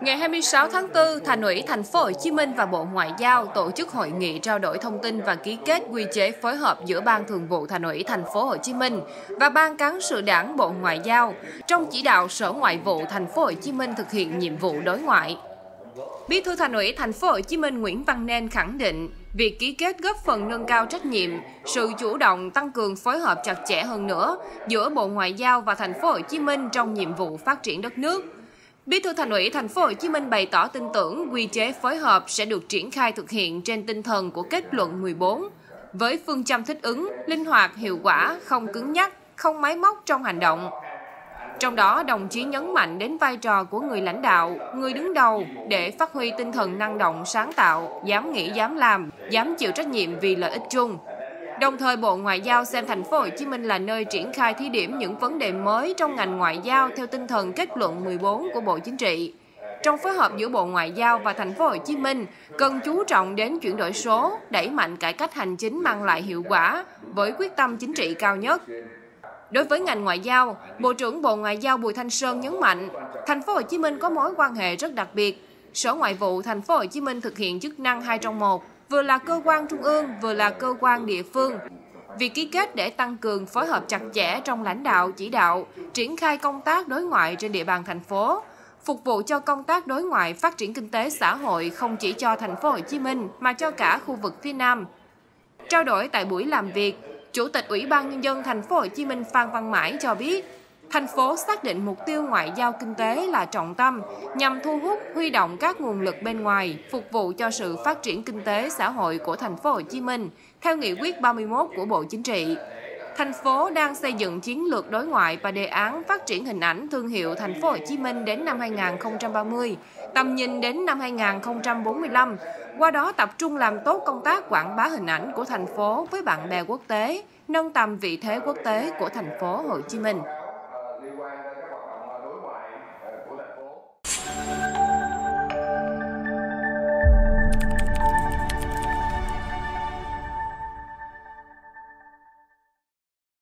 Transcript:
Ngày 26 tháng 4, Thành ủy Thành phố Hồ Chí Minh và Bộ Ngoại giao tổ chức hội nghị trao đổi thông tin và ký kết quy chế phối hợp giữa Ban Thường vụ Thành ủy Thành phố Hồ Chí Minh và Ban cán sự Đảng Bộ Ngoại giao trong chỉ đạo Sở Ngoại vụ Thành phố Hồ Chí Minh thực hiện nhiệm vụ đối ngoại. Bí thư Thành ủy Thành phố Hồ Chí Minh Nguyễn Văn Nên khẳng định, việc ký kết góp phần nâng cao trách nhiệm, sự chủ động tăng cường phối hợp chặt chẽ hơn nữa giữa Bộ Ngoại giao và Thành phố Hồ Chí Minh trong nhiệm vụ phát triển đất nước. Bí thư Thành ủy Thành phố Hồ Chí Minh bày tỏ tin tưởng quy chế phối hợp sẽ được triển khai thực hiện trên tinh thần của kết luận 14 với phương châm thích ứng, linh hoạt, hiệu quả, không cứng nhắc, không máy móc trong hành động, trong đó, đồng chí nhấn mạnh đến vai trò của người lãnh đạo, người đứng đầu để phát huy tinh thần năng động, sáng tạo, dám nghĩ, dám làm, dám chịu trách nhiệm vì lợi ích chung. Đồng thời, Bộ Ngoại giao xem thành phố Hồ Chí Minh là nơi triển khai thí điểm những vấn đề mới trong ngành ngoại giao theo tinh thần kết luận 14 của Bộ Chính trị. Trong phối hợp giữa Bộ Ngoại giao và thành phố Hồ Chí Minh, cần chú trọng đến chuyển đổi số, đẩy mạnh cải cách hành chính mang lại hiệu quả với quyết tâm chính trị cao nhất. Đối với ngành ngoại giao, Bộ trưởng Bộ Ngoại giao Bùi Thanh Sơn nhấn mạnh, thành phố Hồ Chí Minh có mối quan hệ rất đặc biệt. Sở Ngoại vụ thành phố Hồ Chí Minh thực hiện chức năng hai trong một, vừa là cơ quan trung ương, vừa là cơ quan địa phương. Việc ký kết để tăng cường phối hợp chặt chẽ trong lãnh đạo, chỉ đạo, triển khai công tác đối ngoại trên địa bàn thành phố, phục vụ cho công tác đối ngoại phát triển kinh tế xã hội không chỉ cho thành phố Hồ Chí Minh mà cho cả khu vực phía Nam. Trao đổi tại buổi làm việc, Chủ tịch Ủy ban nhân dân thành phố Hồ Chí Minh Phan Văn Mãi cho biết, thành phố xác định mục tiêu ngoại giao kinh tế là trọng tâm nhằm thu hút huy động các nguồn lực bên ngoài phục vụ cho sự phát triển kinh tế xã hội của thành phố Hồ Chí Minh theo nghị quyết 31 của Bộ Chính trị. Thành phố đang xây dựng chiến lược đối ngoại và đề án phát triển hình ảnh thương hiệu thành phố Hồ Chí Minh đến năm 2030, tầm nhìn đến năm 2045, qua đó tập trung làm tốt công tác quảng bá hình ảnh của thành phố với bạn bè quốc tế, nâng tầm vị thế quốc tế của thành phố Hồ Chí Minh.